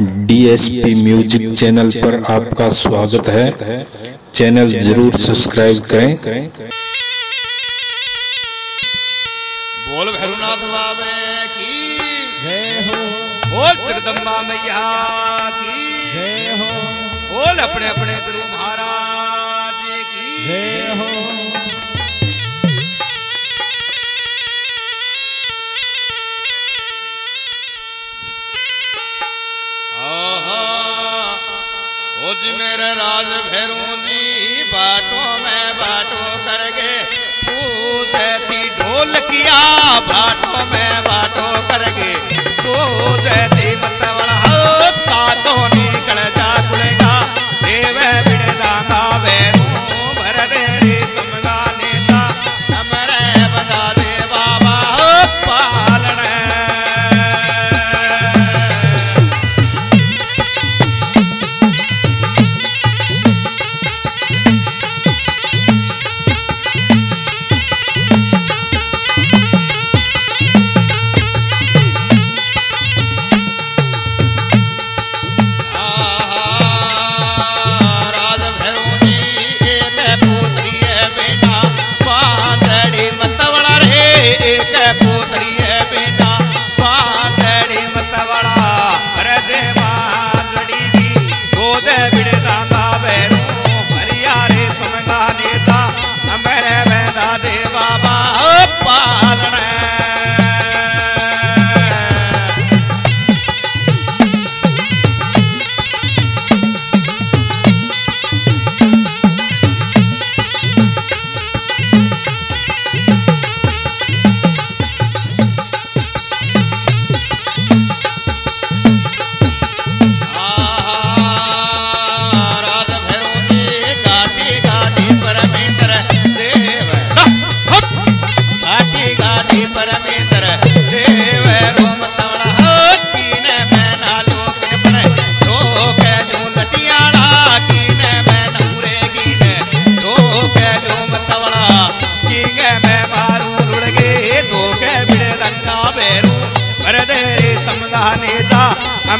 DSP music channel पर आपका स्वागत है। चैनल ज़रूर सब्सक्राइब करें। बोल भैरवनाथ बाबे की। जय हो बोल जगदम्बा मैया की। जय हो। बोल अपने अपने गुरु अजमेर राज भैरू जी बाटों में बाटो करके पूजती ढोलकिया बाट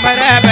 அமர